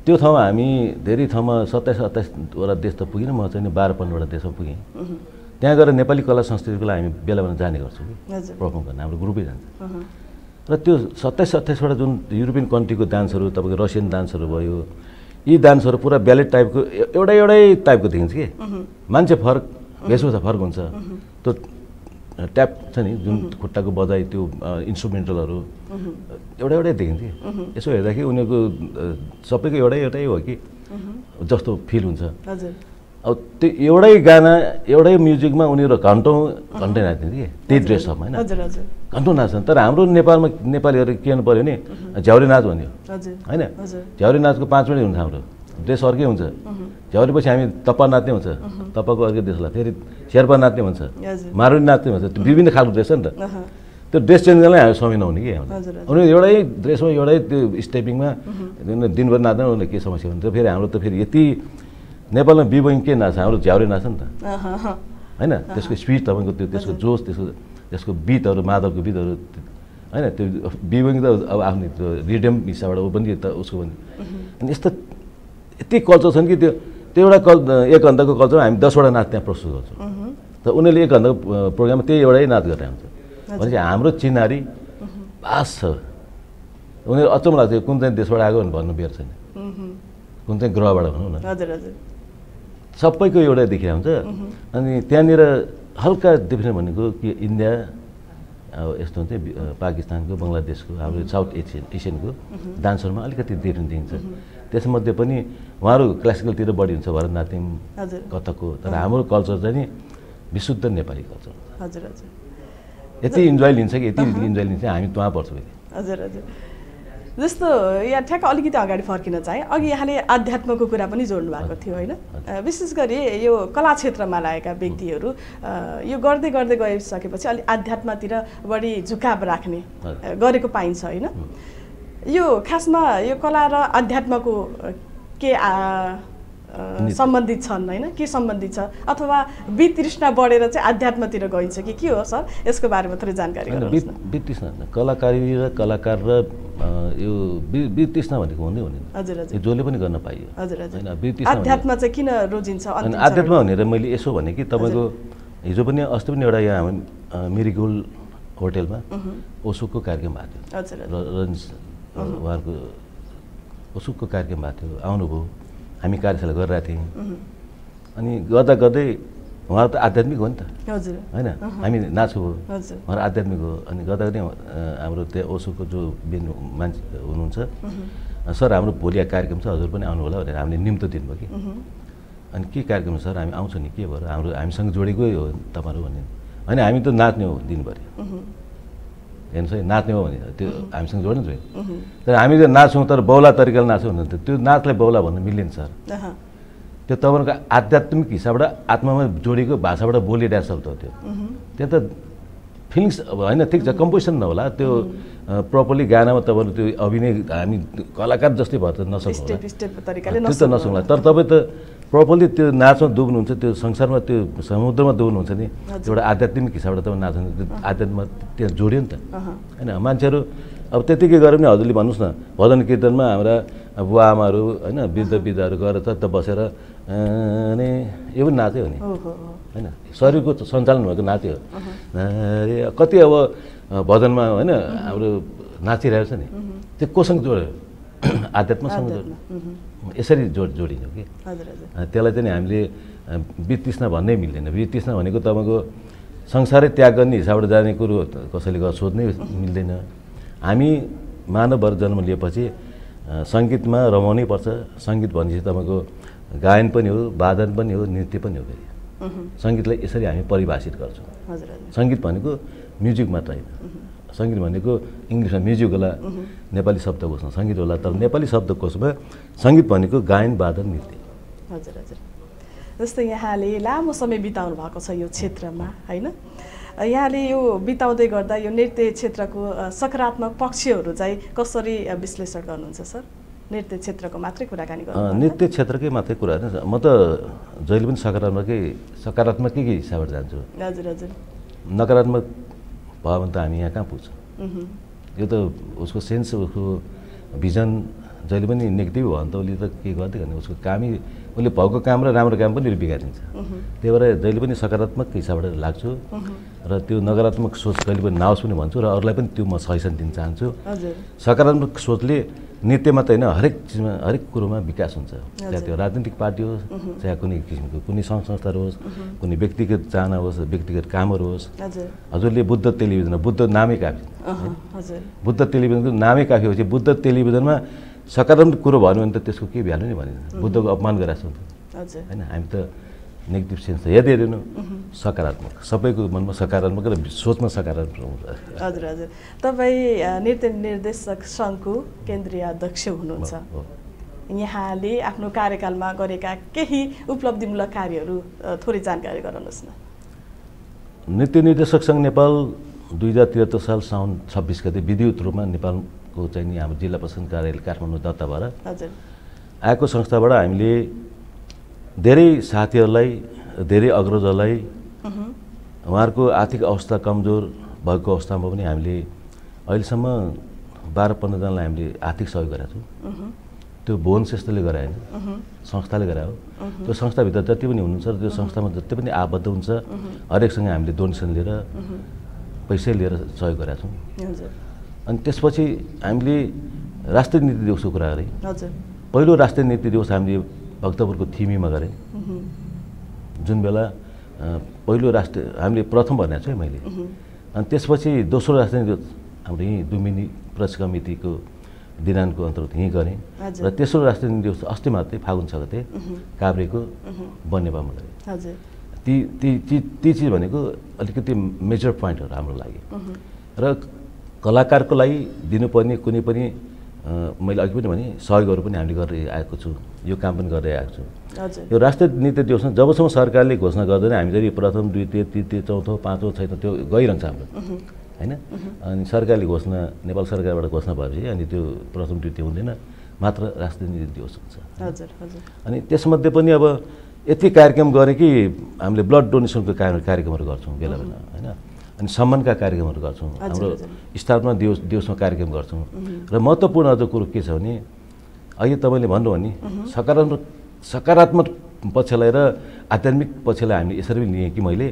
Speaker 2: त्यो ठाउँमा हामी धेरै ठाउँमा सत्ताइस अट्ठाइसवटा देश त पुगिनँ म चाहिँ बाह्र पन्ध्रवटा देशमा पुगेँ। त्यहाँ गएर नेपाली कला संस्कृतिको लागि हामी बेला बेला जाने गर्छौँ। पर्फर्म गर्न हाम्रो ग्रुपै जान्छ। र त्यो सत्ताइस अट्ठाइसवटा जुन युरोपियन कन्ट्रीको डान्सहरू तपाईँको रसियन डान्सहरू भयो यी डान्सहरू पुरा ब्यालेट टाइपको एउटै एउटै टाइपको देखिन्छ कि? मान्छे फरक वेशभूषा फरक हुन्छ। त्यो ट्याप छ नि जुन खुट्टाको बजाइ त्यो इन्स्ट्रुमेन्टलहरू एउटा एउटै देखिन्छ कि? यसो हेर्दाखेरि उनीहरूको सबैको एउटै एउटै हो कि? जस्तो फिल हुन्छ।
Speaker 1: हजुर।
Speaker 2: अब त्यो एउटै गाना एउटै म्युजिकमा उनीहरू घन्टौँ घन्टै नाच्दिन्छ कि? त्यही ड्रेसअपमा होइन? घन्टौँ नाच्छन्। तर हाम्रो नेपालमा नेपालीहरू के गर्नु पऱ्यो भने झ्याउरे नाच भन्यो। होइन? झ्याउरे नाचको पाँच मिनट हुन्छ हाम्रो। ड्रेस अर्कै हुन्छ। झ्याउरेपछि हामी तप्पा नाच्ने हुन्छ। तप्पाको अर्कै ड्रेसलाई फेरि शेर्पा नाच्ने हुन्छ। मारुनी नाच्ने हुन्छ। त्यो विभिन्न खालको ड्रेस छ नि त। त्यो ड्रेस चेन्ज गर्नलाई हामी समय नहुने कि। उनीहरू एउटै ड्रेसमा एउटै त्यो स्टेपिङमा दिनभरि नाच्दा उनीहरूले के समस्या हुन्छ? फेरि हाम्रो त फेरि यति नेपालमा बिबोइङ के नाच्छ हाम्रो झ्याउरे नाच्छ नि त। होइन? त्यसको स्पिड तपाईँको त्यो त्यसको जोस त्यसको त्यसको बिटहरू मादलको बिटहरू होइन? त्यो बिबोइङ त अब आफ्नो त्यो रिडम हिसाबबाट ऊ पनि त उसको पनि। अनि यस्तो यति कल्चर छन् कि त्यो त्यो एउटा कल एक घन्टाको कल्चर हामी दसवटा नाच त्यहाँ प्रस्तुत गर्छौँ। त उनीहरूले एक घन्टाको प्रोग्राममा त्यही एउटै नाच गरेर हुन्छ भनेपछि हाम्रो चिनारी बास छ। उनीहरू अचम्म लाग्छ कुन चाहिँ देशबाट आएको भन्नु बेर छैन। कुन चाहिँ ग्रहबाट भनौँ न
Speaker 1: हजुर हजुर।
Speaker 2: सबैको एउटै देखिरहेको हुन्छ। अनि त्यहाँनिर हल्का डिफ्रेन्ट भनेको कि इन्डिया अब यस्तो हुन्छ पाकिस्तानको बङ्गलादेशको हाम्रो साउथ एसियन एसियनको डान्सहरूमा अलिकति डिफ्रेन्ट देखिन्छ। त्यसमध्ये पनि उहाँहरू क्लासिकलतिर बढी हुन्छ भरतनाट्यम कथकको। तर हाम्रो कल्चर चाहिँ नि विशुद्ध नेपाली कल्चर
Speaker 1: हजुर हजुर।
Speaker 2: यति इन्जोय लिन्छ कि यति इन्जोय लिन्छ हामी त्यहाँ पर्छौँ
Speaker 1: हजुर हजुर। जस्तो यहाँ ठ्याक्क अलिकति अगाडि फर्किन चाहे अघि यहाँले अध्यात्मको कुरा पनि जोड्नु भएको थियो होइन? विशेष गरी यो कला क्षेत्रमा लागेका व्यक्तिहरू यो गर्दै गर्दै गइसकेपछि अलि आध्यात्मतिर बढी झुकाव राख्ने गरेको पाइन्छ होइन? यो खासमा यो कला र अध्यात्मको अ, के सम्बन्धित छन् होइन? के सम्बन्धित छ? अथवा वितृष्णा बढेर चाहिँ आध्यात्मतिर गइन्छ कि के हो सर? यसको बारेमा थोरै जानकारी
Speaker 2: वितृष्णा कलाकारी र कलाकार र यो वितृष्णा भनेको हुँदै हुँदैन
Speaker 1: हजुर हजुर।
Speaker 2: जसले पनि गर्न पाइयो।
Speaker 1: हजुर हजुर। आध्यात्म चाहिँ किन रोजिन्छ?
Speaker 2: आध्यात्म भनेर मैले यसो भने कि तपाईँको हिजो पनि अस्ति पनि एउटा यहाँ हामी अ, मिरिगोल होटेलमा ओसुकको कार्यक्रम भएको थियो। र उहाँहरूको ओसुकको कार्यक्रम भएको थियो आउनुभयो। हामी कार्यशाला गरिरहेको थियौँ। अनि गर्दा गर्दै उहाँहरू त आध्यात्मिक हो नि त।
Speaker 1: हजुर।
Speaker 2: होइन? हामी नाचको हो। उहाँहरू आध्यात्मिक हो। अनि गर्दा गर्दै हाम्रो त्यहाँ ओसोको जो मेन मान्छे हुनुहुन्छ सर हाम्रो भोलि कार्यक्रम छ हजुर पनि आउनु होला भनेर हामीले निम्तो दिनुभयो कि। अनि के कार्यक्रम सर? हामी आउँछौँ नि के भयो? हाम्रो हामीसँग जोडेकै हो तपाईँहरू भन्ने। होइन हामी त नाच्ने हो दिनभरि। हेर्नुहोस् है नाच्ने हो भने त्यो हामीसँग जोड्ने छैन तर हामी त्यो नाच्छौँ तर बौला तरिकाले नाच्छौँ भने त त्यो नाचलाई बौला भन्नु मिल्दैन सर। त्यो तपाईँको आध्यात्मिक हिसाबबाट आत्मामा जोडिएको भाषाबाट बोलिरहेको शब्द त्यो। त्यो त फिलिङ्स अब होइन ठिक छ कम्पोजिसन नहोला त्यो प्रपरली गानामा तपाईँहरू त्यो अभिनय हामी कलाकार जस्तै भएर त नसक्नु त्यो त नसक्नुलाई तर तपाईँ त प्रपरली त्यो नाचमा डुब्नुहुन्छ त्यो संसारमा त्यो समुद्रमा डुब्नुहुन्छ नि एउटा आध्यात्मिक हिसाबबाट तपाईँ नाच्नु त्यो आध्यात्म त्यहाँ जोड्यो नि त। होइन मान्छेहरू अब त्यतिकै गऱ्यो भने हजुरले भन्नुहोस् न भजन कीर्तनमा हाम्रा बुवा आमाहरू होइन वृद्ध वृद्धहरू गएर त बसेर अनि यो पनि नाच्यो नि
Speaker 1: हो हो हो
Speaker 2: होइन शरीरको सञ्चालन भएको नाच्यो अरे कति अब भजनमा होइन हाम्रो नाचिरहेको छ नि त्यो कोसँग जोड्यो। आध्यात्मसँग जोड्यो। यसरी जोड जोडिन्छ कि? त्यसलाई चाहिँ हामीले वितृष्णा भन्नै मिल्दैन। वितृष्णा भनेको तपाईँको संसारै त्याग गर्ने हिसाबबाट जाने कुरो कसैले सोध्नै मिल्दैन। हामी मानव भएर जन्म लिएपछि सङ्गीतमा रमाउनै पर्छ। सङ्गीत भनेपछि तपाईँको गायन पनि हो वादन पनि हो नृत्य पनि हो फेरि। सङ्गीतलाई यसरी हामी परिभाषित गर्छौँ। सङ्गीत भनेको म्युजिक मात्र होइन। सङ्गीत भनेको इङ्ग्लिसमा म्युजिक होला नेपाली शब्दकोशमा सङ्गीत होला तर नेपाली शब्दकोशमा सङ्गीत भनेको गायन वादन नृत्य
Speaker 1: हजुर हजुर। जस्तै यहाँले लामो समय बिताउनु भएको छ यो क्षेत्रमा होइन? यहाँले यो बिताउँदै गर्दा यो नृत्य क्षेत्रको सकारात्मक पक्षहरू चाहिँ कसरी विश्लेषण गर्नुहुन्छ सर? नृत्य क्षेत्रको मात्रै कुराकानी गर्नु
Speaker 2: नृत्य क्षेत्रकै मात्रै कुरा होइन म त जहिले पनि सकारात्मकै सकारात्मकै हिसाबबाट जान्छु।
Speaker 1: हजुर हजुर।
Speaker 2: नकारात्मक भयो भने त हामी यहाँ कहाँ पुग्छौँ। यो त उसको सेन्स उसको भिजन जहिले पनि नेगेटिभ भयो भने त उसले त के गर्दै गर्ने उसको कामै उसले भएको काम र राम्रो काम पनि उसले बिगारिदिन्छ। त्यही भएर जहिले पनि सकारात्मक हिसाबबाट लाग्छु र त्यो नकारात्मक सोच कहिले पनि नहोस् पनि भन्छु र अरूलाई पनि त्यो म सजेसन दिन चाहन्छु। सकारात्मक सोचले नृत्य मात्र होइन हरेक चिजमा हरेक कुरोमा विकास हुन्छ। चाहे त्यो राजनीतिक पार्टी होस् चाहे कुनै किसिमको कुनै सङ्घ संस्थाहरू होस् कुनै व्यक्तिगत चाहना होस् व्यक्तिगत कामहरू होस्।
Speaker 1: हजुर।
Speaker 2: हजुरले बुद्ध टेलिभिजन बुद्ध नामै काफी। बुद्ध टेलिभिजनको नामै काफी होपछि बुद्ध टेलिभिजनमा सकारात्मक कुरो भन्यो भने त त्यसको केही भ्यालु नै भनिँदैन। बुद्धको अपमान गरेको छ होइन हामी त नेगेटिभ सेन्स त हेर्दै हेर्दैनौँ सकारात्मक। सबैको मनमा सकारात्मक र सोचमा सकारात्मक हुन्छ
Speaker 1: हजुर हजुर। तपाईँ नृत्य निर्देशक सङ्घको केन्द्रीय अध्यक्ष हुनुहुन्छ। यहाँले आफ्नो कार्यकालमा गरेका केही उपलब्धिमूलक कार्यहरू थोरै जानकारी गराउनुहोस् न।
Speaker 2: नृत्य निर्देशक सङ्घ नेपाल दुई हजार त्रिहत्तर साल साउन छब्बिस गते विद्युत रूपमा नेपालको चाहिँ नि हाम्रो जिल्ला प्रशासन कार्यालय काठमाडौँ दत्ता भएर
Speaker 1: हजुर।
Speaker 2: आएको संस्थाबाट हामीले धेरै साथीहरूलाई धेरै अग्रजहरूलाई
Speaker 1: मह्म।
Speaker 2: उहाँहरूको आर्थिक अवस्था कमजोर भएको अवस्थामा पनि हामीले अहिलेसम्म बाह्र पन्ध्रजनालाई हामीले आर्थिक सहयोग गरेका छौँ।
Speaker 1: मह्म।
Speaker 2: त्यो भुवन श्रेष्ठले गराएन। संस्थाले गरायो त्यो संस्थाभित्र जति पनि हुनुहुन्छ त्यो संस्थामा जति पनि आबद्ध हुन्छ हरेकसँग हामीले डोनेसन लिएर पैसै लिएर सहयोग गरेका छौँ। अनि त्यसपछि हामीले राष्ट्रिय नीति दिवसको कुरा गरेँ। पहिलो राष्ट्रिय नीति दिवस हामीले भक्तपुरको थिमीमा गरेँ। जुन बेला पहिलो राष्ट्रिय हामीले प्रथम भनेको छु है मैले। अनि त्यसपछि दोस्रो राष्ट्रिय हाम्रो यहीँ दुमिनी प्रेस कमिटीको दिनानको अन्तर्गत यहीँ गरेँ। र तेस्रो राष्ट्रिय दिवस अस्ति मात्रै फागुन छ गते काभ्रेको बन्नेपामा गरेँ। ती ती ती ती चिज भनेको अलिकति मेजर पोइन्टहरू हाम्रो लागि। र कलाकारको लागि दिनुपर्ने कुनै पनि मैले अघि पनि भने सहयोगहरू पनि हामीले गरेर आएको छु। यो काम पनि गरेर आएको छु। यो राष्ट्रिय नीति दिवसमा जबसम्म सरकारले घोषणा गर्दैन हामी जति प्रथम द्वितीय तृतीय चौथो पाँचौँ छैन त्यो गइरहन्छ हाम्रो। होइन? अनि सरकारले घोषणा नेपाल सरकारबाट घोषणा भएपछि अनि त्यो प्रथम द्वितीय हुँदैन मात्र राष्ट्रिय नीति दिवस हुन्छ। अनि त्यसमध्ये पनि अब यति कार्यक्रम गरेँ कि हामीले ब्लड डोनेसनको कार्य कार्यक्रमहरू गर्छौँ बेला बेला होइन? अनि सम्मानका कार्यक्रमहरू गर्छौँ। हाम्रो स्थापना दिवस दिवसमा कार्यक्रम गर्छौँ। र महत्त्वपूर्ण अझ कुरो के छ भने अघि तपाईँले भन्नुभयो भने सकारात्मक सकारात्मक पक्षलाई र आध्यात्मिक पक्षलाई हामीले यसरी पनि लिएँ कि मैले।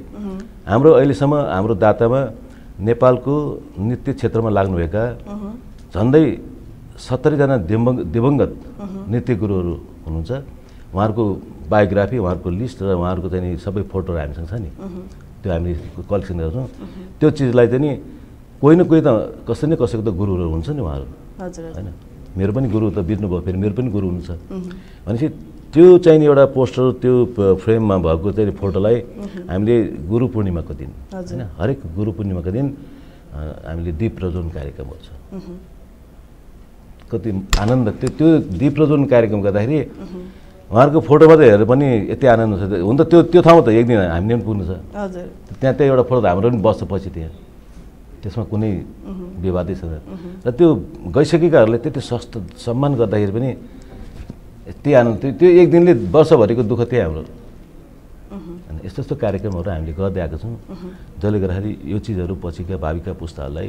Speaker 2: हाम्रो अहिलेसम्म हाम्रो दातामा नेपालको नृत्य क्षेत्रमा लाग्नुभएका झन्डै सत्तरीजना दिवङ्ग दिवङ्गत नृत्य गुरुहरू हुनुहुन्छ। उहाँहरूको बायोग्राफी उहाँहरूको लिस्ट र उहाँहरूको चाहिँ नि सबै फोटोहरू हामीसँग छ नि। त्यो हामीले कलेक्सन गर्छौँ। त्यो चिजलाई चाहिँ नि कोही न कोही त कसै न कसैको त गुरुहरू हुन्छ नि उहाँहरू। होइन? मेरो पनि गुरु त बित्नुभयो फेरि मेरो पनि गुरु हुनुहुन्छ भनेपछि त्यो चाहिँ नि एउटा पोस्टर त्यो फ्रेममा भएको चाहिँ फोटोलाई हामीले गुरु पूर्णिमाको दिन। होइन? हरेक गुरु पूर्णिमाको दिन हामीले दीप प्रज्वलन कार्यक्रम गर्छौँ। कति आनन्द त्यो त्यो दीप प्रज्वलन कार्यक्रम गर्दाखेरि उहाँहरूको फोटो मात्रै हेरेर पनि यति आनन्द छ। हुन त त्यो त्यो ठाउँमा त एक दिन हामीले पनि पुग्नु छ। त्यहाँ त्यही एउटा फोटो त हाम्रो पनि बस्छ पछि त्यहाँ। त्यसमा कुनै विवादै छैन। र त्यो गइसकेकाहरूले त्यति सस्त सम्मान गर्दाखेरि पनि त्यही आनन्द त्यो त्यो एक दिनले वर्षभरिको दुःख त्यही हाम्रो। अनि यस्तो यस्तो कार्यक्रमहरू हामीले गर्दै आएको छौँ जसले गर्दाखेरि यो चिजहरू पछिका भावीका पुस्ताहरूलाई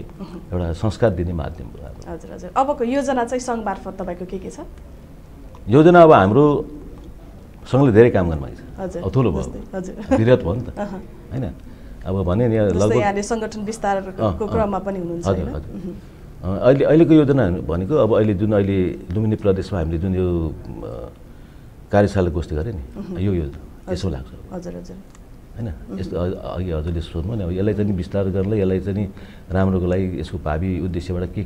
Speaker 2: एउटा संस्कार दिने माध्यम
Speaker 1: हजुर हजुर। अबको योजना चाहिँ सङ्घ मार्फत तपाईँको के के छ?
Speaker 2: योजना अब हाम्रो सँगले धेरै काम गर्नु भएको छ ठुलो भयो। विरत भयो नि त। होइन? अब भने नि
Speaker 1: यहाँले सङ्गठन विस्तारको। क्रममा पनि हुनुहुन्छ
Speaker 2: हजुर हजुर। अहिले अहिलेको योजना भनेको अब अहिले जुन अहिले लुम्बिनी प्रदेशमा हामीले जुन यो कार्यशाला गोष्ठी गऱ्यो नि यो योजना यसो लाग्छ।
Speaker 1: हजुर हजुर।
Speaker 2: होइन? यस्तो अघि हजुरले सोध्नु नि अब यसलाई चाहिँ विस्तार गर्नलाई यसलाई चाहिँ राम्रोको लागि यसको भावी उद्देश्यबाट के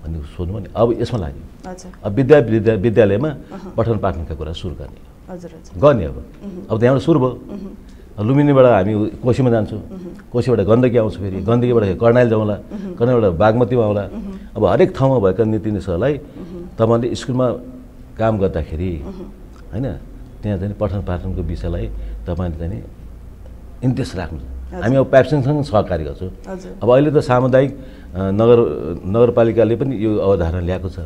Speaker 2: भन्ने सोध्नु नि अब यसमा लाग्यो। अब विद्या विद्या विद्यालयमा पठन पाठनका कुरा सुरु गर्ने।
Speaker 1: हजुर
Speaker 2: गर्ने अब। अब त्यहाँबाट सुरु भयो। लुम्बिनीबाट हामी कोसीमा जान्छौँ। कोसीबाट गण्डकी आउँछ फेरि। गण्डकीबाट कर्णाइल जाउँला। कर्णाइलबाट बागमतीमा आउँला। अब हरेक ठाउँमा भएका नीति निष्ठहरूलाई तपाईँले स्कुलमा काम गर्दाखेरि होइन त्यहाँ चाहिँ पठन पाठनको विषयलाई तपाईँले चाहिँ इन्ट्रेस्ट राख्नु। हामी अब प्याप्सनसँग सहकारी गर्छौँ। अब अहिले त सामुदायिक नगर नगरपालिकाले पनि यो अवधारणा ल्याएको छ।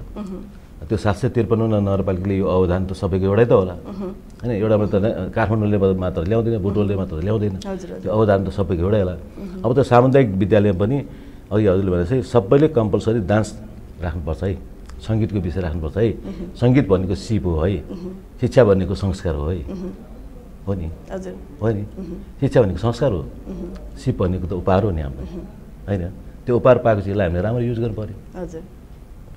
Speaker 2: त्यो सात सय त्रिपन्न नगरपालिकाले यो अवधान त सबैको एउटै त होला। होइन एउटा मात्र काठमाडौँले मात्र ल्याउँदैन बुटोलले मात्र ल्याउँदैन। त्यो अवधान त सबैको एउटै होला। अब त सामुदायिक विद्यालयमा पनि अघि हजुरले भने चाहिँ सबैले कम्पलसरी डान्स राख्नुपर्छ है। सङ्गीतको विषय राख्नुपर्छ है। सङ्गीत भनेको सिप हो है। शिक्षा भनेको संस्कार हो है। हो नि? हो नि? शिक्षा भनेको संस्कार हो। सिप भनेको त उपहार हो नि हाम्रो। होइन? त्यो उपहार पाएको चिजलाई हामीले राम्रो युज गर्नु पऱ्यो
Speaker 1: हजुर।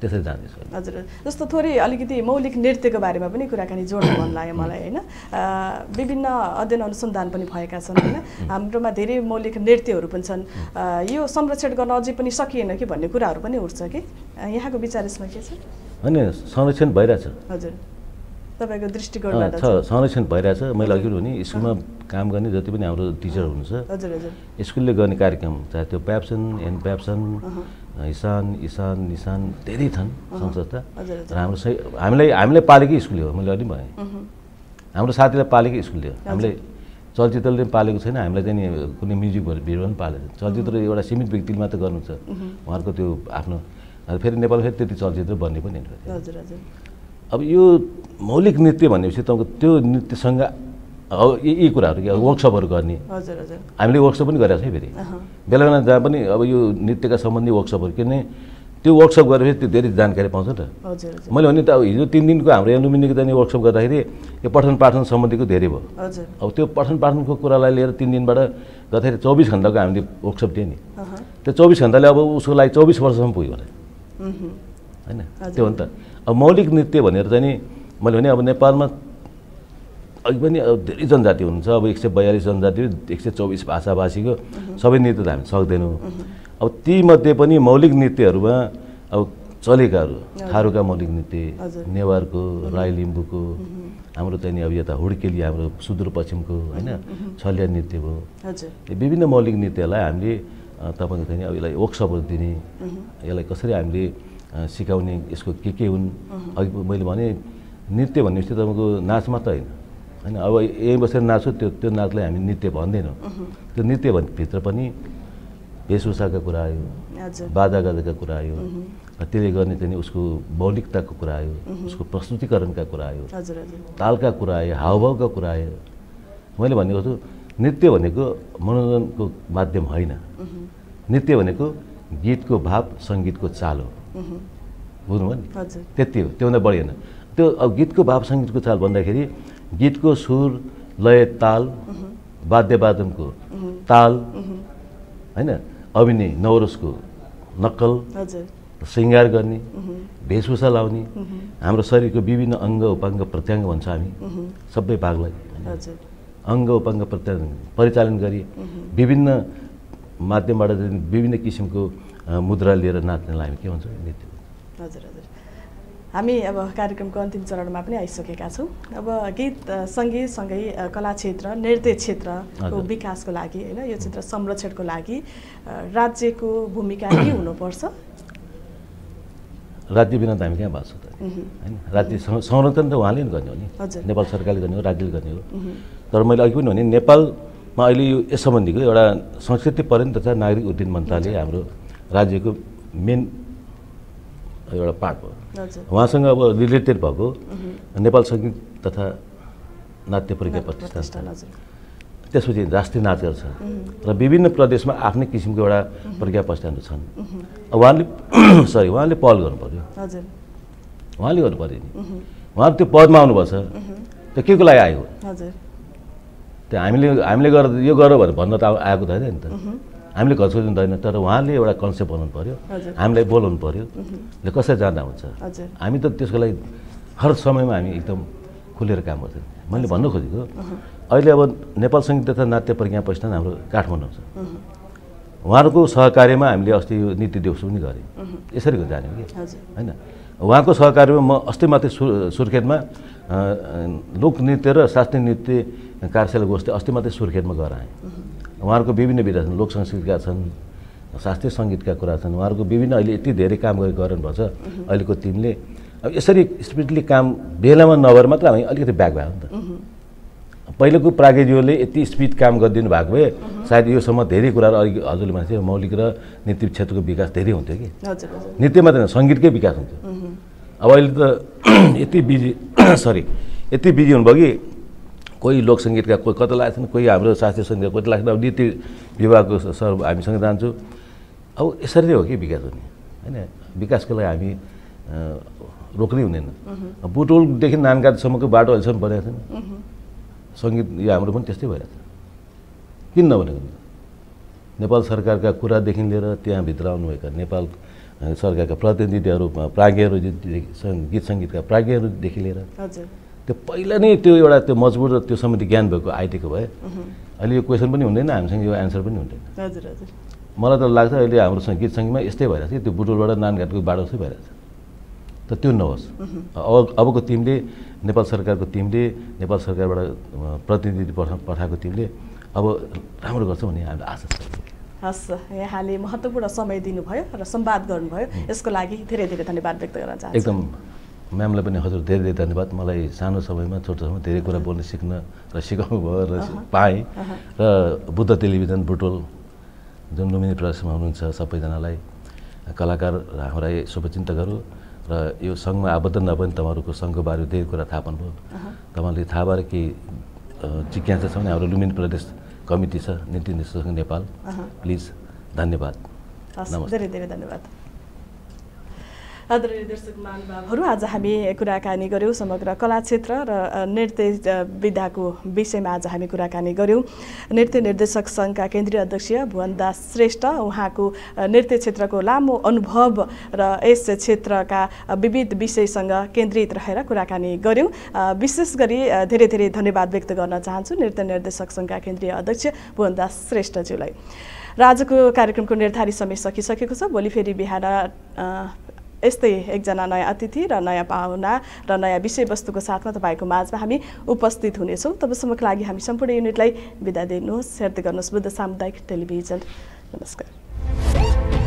Speaker 2: त्यसरी जाँदैछ।
Speaker 1: हजुर। जस्तो थोरै अलिकति मौलिक नृत्यको बारेमा पनि कुराकानी जोड्नु मन लाग्यो मलाई होइन? विभिन्न अध्ययन अनुसन्धान पनि भएका छन् होइन? हाम्रोमा धेरै मौलिक नृत्यहरू पनि छन्। यो संरक्षण गर्न अझै पनि सकिएन कि भन्ने कुराहरू पनि उठ्छ कि? यहाँको विचार यसमा के छ?
Speaker 2: होइन संरक्षण भइरहेछ।
Speaker 1: हजुर। तपाईँको
Speaker 2: अँ,
Speaker 1: दृष्टिकोणबाट
Speaker 2: छ संरक्षण भइरहेछ। मैले अघि भने स्कुलमा काम गर्ने जति पनि हाम्रो टिचर हुनुहुन्छ स्कुलले गर्ने कार्यक्रम चाहे त्यो प्याप्सन एन प्याप्सन इसान इसान निसान धेरै छन् संस्था र हाम्रो सही हामीलाई हामीलाई पालेकै स्कुल हो मैले अलि भने। हाम्रो साथीलाई पालेकै स्कुलले हो। हामीले चलचित्रले पनि पालेको छैन हामीलाई चाहिँ नि कुनै म्युजिक भिडियो पनि पालेको छैन। चलचित्र एउटा सीमित व्यक्तिले मात्र गर्नुहुन्छ उहाँहरूको त्यो आफ्नो फेरि नेपालमा फेरि त्यति चलचित्र बन्ने पनि होइन। अब यो मौलिक नृत्य भनेपछि तपाईँको त्यो नृत्यसँग अब यी यी कुराहरू कि वर्कसपहरू गर्ने।
Speaker 1: हजुर हजुर।
Speaker 2: हामीले वर्कसप पनि गरेका छौँ फेरि। बेला बेला जहाँ पनि अब यो नृत्यका सम्बन्धी वर्कसपहरू किनभने त्यो वर्कसप गरेपछि त्यो धेरै जानकारी पाउँछ नि त। मैले भने त अब हिजो तिन दिनको हाम्रो यहाँ लुम्बिनीको जाने वर्कसप गर्दाखेरि यो पठन पाठन सम्बन्धीको धेरै भयो। अब त्यो पठन पाठनको कुरालाई लिएर तिन दिनबाट गर्दाखेरि चौबिस घन्टाको हामीले वर्कसप दिएँ नि। त्यो चौबिस घन्टाले अब उसको लागि चौबिस वर्षसम्म पुग्यो
Speaker 1: उहुँ।
Speaker 2: होइन? त्यो हो नि त। अब मौलिक नृत्य भनेर चाहिँ नि मैले भने अब नेपालमा अघि पनि अब धेरै जनजाति हुनुहुन्छ अब एक सय बयालिस जनजाति एक सय चौबिस भाषाभाषीको सबै नृत्य त हामी सक्दैनौँ। अब तीमध्ये पनि मौलिक नृत्यहरूमा अब चलेकाहरू थारूका मौलिक नृत्य। नेवारको राई लिम्बूको हाम्रो चाहिँ नि अब यता हुड्केली हाम्रो सुदूरपश्चिमको होइन छलिया नृत्य भयो। विभिन्न मौलिक नृत्यहरूलाई हामीले तपाईँको चाहिँ अब यसलाई वर्कसपहरू दिने यसलाई कसरी हामीले सिकाउने यसको के के हुन्? अघि मैले भने नृत्य भनेपछि तपाईँको नाच मात्र होइन। होइन अब यहीँ बसेर नाच्छु त्यो त्यो नाचलाई हामी नृत्य भन्दैनौँ। त्यो नृत्य भन्भित्र पनि वेशभूषाका कुरा आयो
Speaker 1: हजुर।
Speaker 2: बाजा गाजाका कुरा आयो त्यसले गर्ने चाहिँ उसको मौलिकताको कुरा आयो उसको प्रस्तुतिकरणका कुरा आयो तालका कुरा आयो हावभावका कुरा आयो। मैले भनेको छु नृत्य भनेको मनोरञ्जनको माध्यम होइन। नृत्य भनेको गीतको भाव सङ्गीतको चाल हो। बुझ्नुभयो नि? त्यति हो त्योभन्दा बढी होइन। त्यो अब गीतको भाव सङ्गीतको चाल भन्दाखेरि गीतको सुर लय ताल वाद्यवादनको ताल होइन? अभिनय नवरसको नक्कल
Speaker 1: हजुर।
Speaker 2: श्रृङ्गार गर्ने वेशभूषा लाउने हाम्रो शरीरको विभिन्न अङ्ग उपाङ्ग प्रत्याङ्ग भन्छ हामी। सबै भागलाई। अङ्ग उपाङ्ग प्रत्याङ्ग परिचालन गरी विभिन्न माध्यमबाट विभिन्न किसिमको मुद्रा लिएर नाच्नेलाई हामी के भन्छौँ? नृत्य।
Speaker 1: हजुर हजुर। हामी अब कार्यक्रमको अन्तिम चरणमा पनि आइसकेका छौँ। अब गीत सङ्गीतसँगै कला क्षेत्र नृत्य क्षेत्रको। विकासको लागि होइन यो क्षेत्र संरक्षणको लागि राज्यको भूमिका के हुनुपर्छ?
Speaker 2: राज्य बिना त हामी कहाँ बाँच्छौँ त होइन राज्य संरक्षण त उहाँले नि गर्ने हो नि। नेपाल सरकारले गर्ने हो राज्यले गर्ने हो। तर मैले अघि पनि भने नेपालमा अहिले यो यस सम्बन्धीको एउटा संस्कृति पर्यटन तथा नागरिक उड्डयन मन्त्रालय हाम्रो राज्यको मेन एउटा पार्ट हो
Speaker 1: हजुर।
Speaker 2: उहाँसँग अब रिलेटेड भएको नेपाल सङ्गीत तथा नाट्य प्रज्ञा प्रतिष्ठान। छ त्यसपछि राष्ट्रिय नाचघर छ। र विभिन्न प्रदेशमा आफ्नै किसिमको एउटा प्रज्ञा प्रतिष्ठानहरू छन्। उहाँले सरी उहाँले पहल गर्नु पऱ्यो उहाँले गर्नु पऱ्यो नि उहाँले त्यो पदमा आउनुपर्छ त्यो के को लागि आयो? त्यो हामीले हामीले गरेर यो गर भनेर भन्न त आएको त होइन नि त। हामीले घर हुँदैन तर उहाँले एउटा कन्सेप्ट बनाउनु पऱ्यो। हामीलाई बोलाउनु पऱ्यो कसरी जाँदा हुन्छ? हामी त त्यसको लागि हर समयमा हामी एकदम खुलेर काम गर्छौँ। मैले भन्नु खोजेको अहिले अब नेपाल सङ्गीत तथा नाट्य प्रज्ञा प्रतिष्ठान हाम्रो काठमाडौँ छ। उहाँहरूको सहकार्यमा हामीले अस्ति यो नीति दिवस पनि गऱ्यौँ यसरी जाने कि? होइन? उहाँको सहकार्यमा म अस्ति मात्रै सु सुर्खेतमा लोकनृत्य र शास्त्रीय नृत्य कार्यशाला गोष्ठी अस्ति मात्रै सुर्खेतमा गएर आएँ उहाँहरूको विभिन्न विधा छन् लोक संस्कृतिका छन् शास्त्रीय सङ्गीतका कुरा छन् उहाँहरूको विभिन्न अहिले यति धेरै काम गरि गर्नुभएको छ अहिलेको टिमले अब यसरी स्पिडली काम बेलामा नभएर मात्र हामी अलिकति ब्याक भयो नि त। पहिलेको प्राज्ञज्यूले यति स्पिड काम गरिदिनु भएको भए सायद योसम्म धेरै कुराहरू अलिक हजुरले भने मौलिक र नृत्य क्षेत्रको विकास धेरै हुन्थ्यो कि। नृत्य मात्रै होइन सङ्गीतकै विकास हुन्थ्यो। अब अहिले त यति बिजी सरी यति बिजी हुनुभयो कि कोही लोकसङ्गीतका कोही कता लागेको छैन कोही हाम्रो शास्त्रीय सङ्गीत कति लाग्छ अब नृत्य विभागको सर हामीसँग जान्छु अब यसरी नै हो कि विकास हुने? होइन विकासको लागि हामी रोक्नै हुँदैन। बुटोलदेखि नानगाडसम्मको बाटो अहिलेसम्म बनेको छैन। सङ्गीत यो हाम्रो पनि त्यस्तै भइरहेको छ। किन नबनेको नि? नेपाल सरकारका कुरादेखि लिएर त्यहाँभित्र आउनुभएका नेपाल सरकारका प्रतिनिधिहरू प्राज्ञहरू गीत सङ्गीतका प्राज्ञहरूदेखि लिएर
Speaker 1: हजुर।
Speaker 2: त्यो पहिला नै त्यो एउटा त्यो मजबुत र त्यो सम्बन्धी ज्ञान भएको आइटीको भए अहिले यो क्वेसन पनि हुँदैन हामीसँग यो एन्सर पनि हुँदैन।
Speaker 1: हजुर हजुर।
Speaker 2: मलाई त लाग्छ अहिले हाम्रो गीत सङ्गीतमा यस्तै भइरहेको छ कि त्यो बुटोलबाट नानघाटको बाटो जस्तै भइरहेको छ त त्यो नहोस्। अब अबको टिमले नेपाल सरकारको टिमले नेपाल सरकारबाट प्रतिनिधि पठा पठाएको टिमले अब राम्रो गर्छ भन्ने हामीलाई आशा छ।
Speaker 1: हस् यहाँले महत्त्वपूर्ण समय दिनुभयो र संवाद गर्नुभयो। यसको लागि धेरै धेरै धन्यवाद व्यक्त गर्न चाहन्छु।
Speaker 2: एकदम। म्यामलाई पनि हजुर धेरै धेरै धन्यवाद। मलाई सानो समयमा छोटो समयमा धेरै कुरा बोल्न सिक्न र सिकाउनु भयो र पाएँ। र बुद्ध टेलिभिजन बुटोल जुन लुम्बिनी प्रदेशमा हुनुहुन्छ सबैजनालाई कलाकार र हाम्रा शुभचिन्तकहरू र यो सङ्घमा आबद्ध नभए पनि तपाईँहरूको सङ्घको बारेमा धेरै कुरा थाहा पाउनुभयो। तपाईँहरूले थाहा भएर केही जिज्ञासा छ भने हाम्रो लुम्बिनी प्रदेश कमिटी छ नीति निर्देशक नेपाल। प्लिज धन्यवाद।
Speaker 1: धेरै धेरै धन्यवाद। आदरणीय दर्शक महानुभावहरू आज हामी कुराकानी गऱ्यौँ समग्र कला क्षेत्र र नृत्य विधाको विषयमा आज हामी कुराकानी गऱ्यौँ। नृत्य निर्देशक सङ्घका केन्द्रीय अध्यक्ष भुवन दास श्रेष्ठ उहाँको नृत्य क्षेत्रको लामो अनुभव र यस क्षेत्रका विविध विषयसँग केन्द्रित रहेर कुराकानी गऱ्यौँ। विशेष गरी धेरै धेरै धन्यवाद व्यक्त गर्न चाहन्छु नृत्य निर्देशक सङ्घका केन्द्रीय अध्यक्ष भुवन दास श्रेष्ठज्यूलाई। र आजको कार्यक्रमको निर्धारित समय सकिसकेको छ। भोलि फेरि बिहान यस्तै एकजना नयाँ अतिथि र नयाँ पाहुना र नयाँ विषयवस्तुको साथमा तपाईँको माझमा हामी उपस्थित हुनेछौँ। तबसम्मको लागि हामी सम्पूर्ण युनिटलाई बिदा दिनुहोस्। हेर्दै गर्नुहोस् बुद्ध सामुदायिक टेलिभिजन। नमस्कार।